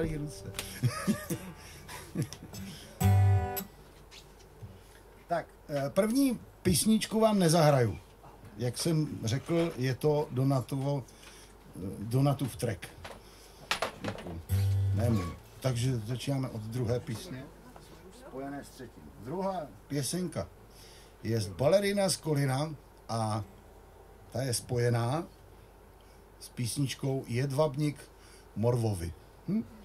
ruce. tak, eh, první písničku vám nezahraju. Jak jsem řekl, je to Donatovo, eh, Donatův track. Ne můj. Takže začínáme od druhé písně. Spojené s třetím. Druhá pěsenka je z Balerina z Kolina a ta je spojená s písničkou Jedvabník Morvovi. Hm?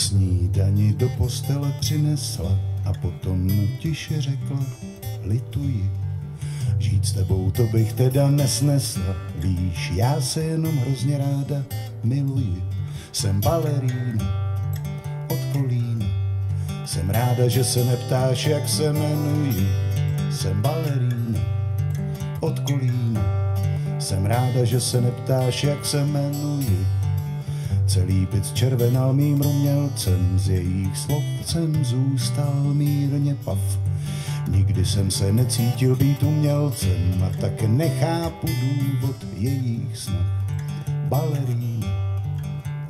Snídani do postele přinesla a potom tiše řekla, lituji. Žít s tebou to bych teda nesnesla, víš, já se jenom hrozně ráda miluji. Jsem balerína od Kolína, jsem ráda, že se neptáš, jak se jmenuji. Jsem balerína od Kolína, jsem ráda, že se neptáš, jak se jmenuji. Celý byt červenal mým rumělcem, z jejich slov jsem zůstal mírně pav. Nikdy jsem se necítil být umělcem a tak nechápu důvod jejich snah. Balerín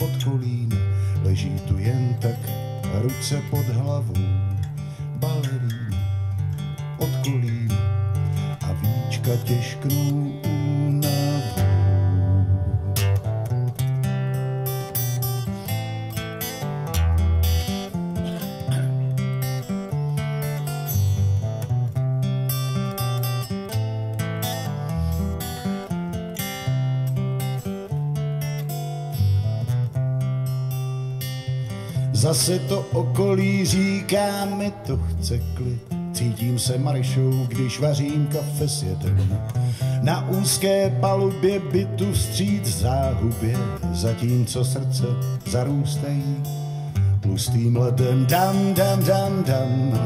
od kolín leží tu jen tak, ruce pod hlavou. Balerín od kolín a víčka těžknou Zase to okolí říká mi to chce klid. Cítím se Marišou, když vařím kafe s jedem. Na úzké palubě bytu vstříc záhubě, zatímco srdce zarůstají tlustým ledem. Dam, dam, dam, dam.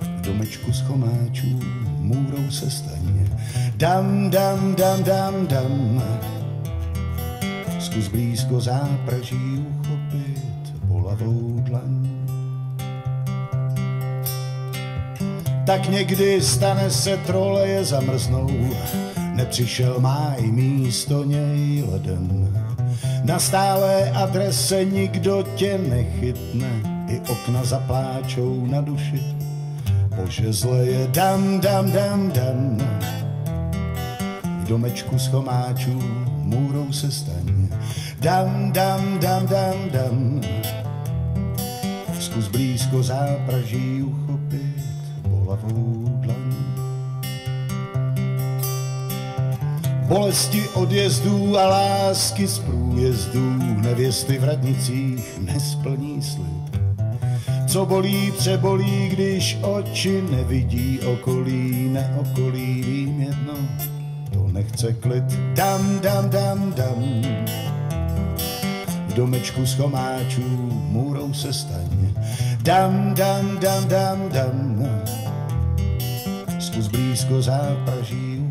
V domečku z chomáčů můrou se staně. Dam, dam, dam, dam, dam. Zkus blízko zápraží uchopit bolavou dlaň. Tak někdy stane se troleje zamrznou, nepřišel máj místo něj leden. Na stálé adrese nikdo tě nechytne, i okna zapláčou na duši. Bože zle je dam, dam, dam, dam. V domečku chomáčů můrou se staň. Dam, dam, dam, dam, dam. Zkus blízko zápraží uchopit bolavou dlaň. Bolesti odjezdů a lásky z průjezdů, nevěsty v radnicích nesplní slib. Co bolí, přebolí, když oči nevidí okolí, neokolí, vím jedno, nechce klid. Dam, dam, dam, dam. V domečku z chomáčů můrou se staň. Dam, dam, dam, dam, dam. Zkus blízko zápraží